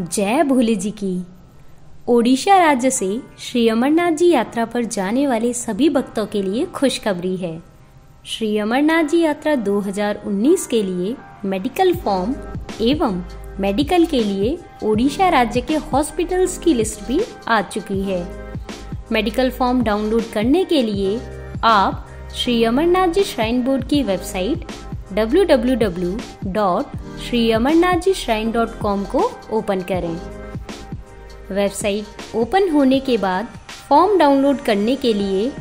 जय भोले जी की। ओडिशा राज्य से श्री अमरनाथ जी यात्रा पर जाने वाले सभी भक्तों के लिए खुशखबरी है। श्री अमरनाथ जी यात्रा 2019 के लिए मेडिकल फॉर्म एवं मेडिकल के लिए ओडिशा राज्य के हॉस्पिटल्स की लिस्ट भी आ चुकी है। मेडिकल फॉर्म डाउनलोड करने के लिए आप श्री अमरनाथ जी श्राइन बोर्ड की वेबसाइट www.श्रीअमरनाथजीश्राइन.com को ओपन करें। वेबसाइट ओपन होने के बाद फॉर्म डाउनलोड करने के लिए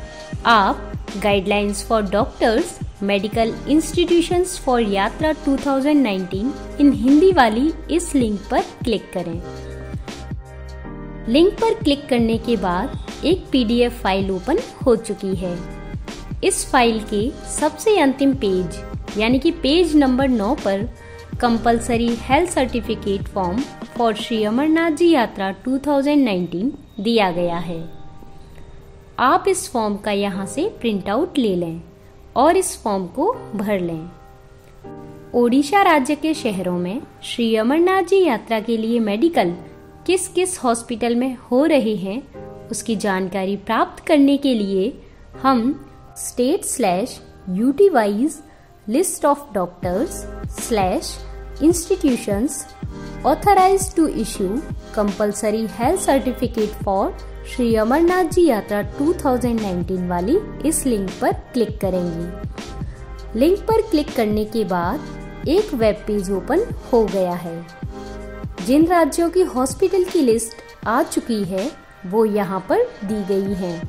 आप guidelines for doctors medical institutions for yatra 2019 इन हिंदी वाली इस लिंक पर क्लिक करें। लिंक पर क्लिक करने के बाद एक पीडीएफ फ़ाइल ओपन हो चुकी है। इस फ़ाइल के सबसे अंतिम पेज यानी कि पेज नंबर नौ पर compulsory health certificate form for Shri Amarnath ji Yatra 2019 दिया गया है। आप इस फॉर्म का यहाँ से प्रिंट आउट ले लें और इस फॉर्म को भर लें। ओडिशा राज्य के शहरों में श्री अमरनाथ जी यात्रा के लिए मेडिकल किस किस हॉस्पिटल में हो रहे हैं, उसकी जानकारी प्राप्त करने के लिए हम state slash UT wise list of doctors slash institutions authorized to issue compulsory health certificate for Shri Amarnath ji Yatra 2019 वाली इस लिंक पर क्लिक करेंगे। लिंक पर क्लिक करने के बाद एक वेब पेज ओपन हो गया है। जिन राज्यों की हॉस्पिटल की लिस्ट आ चुकी है, वो यहाँ पर दी गई है।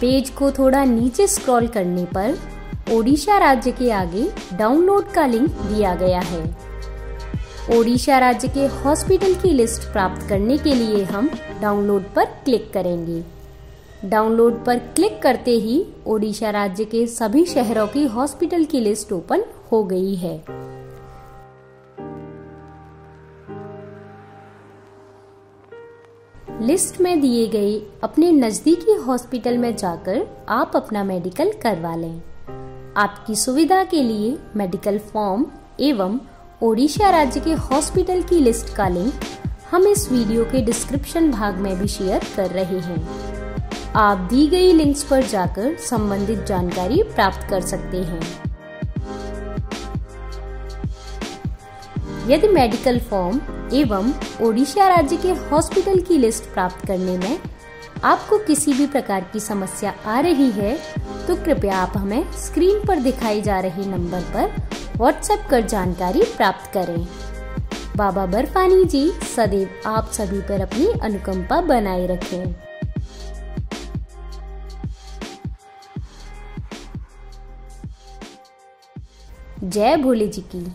पेज को थोड़ा नीचे स्क्रॉल करने पर ओडिशा राज्य के आगे डाउनलोड का लिंक दिया गया है। ओडिशा राज्य के हॉस्पिटल की लिस्ट प्राप्त करने के लिए हम डाउनलोड पर क्लिक करेंगे। डाउनलोड पर क्लिक करते ही ओडिशा राज्य के सभी शहरों की हॉस्पिटल की लिस्ट ओपन हो गई है। लिस्ट में दिए गए अपने नजदीकी हॉस्पिटल में जाकर आप अपना मेडिकल करवा लें। आपकी सुविधा के लिए मेडिकल फॉर्म एवं ओडिशा राज्य के हॉस्पिटल की लिस्ट का लिंक हम इस वीडियो के डिस्क्रिप्शन भाग में भी शेयर कर रहे हैं। आप दी गई लिंक्स पर जाकर संबंधित जानकारी प्राप्त कर सकते हैं। यदि मेडिकल फॉर्म एवं ओडिशा राज्य के हॉस्पिटल की लिस्ट प्राप्त करने में आपको किसी भी प्रकार की समस्या आ रही है तो कृपया आप हमें स्क्रीन पर दिखाई जा रही नंबर पर व्हाट्सएप कर जानकारी प्राप्त करें। बाबा बर्फानी जी, सदैव आप सभी पर अपनी अनुकंपा बनाए रखें। जय भोले जी की।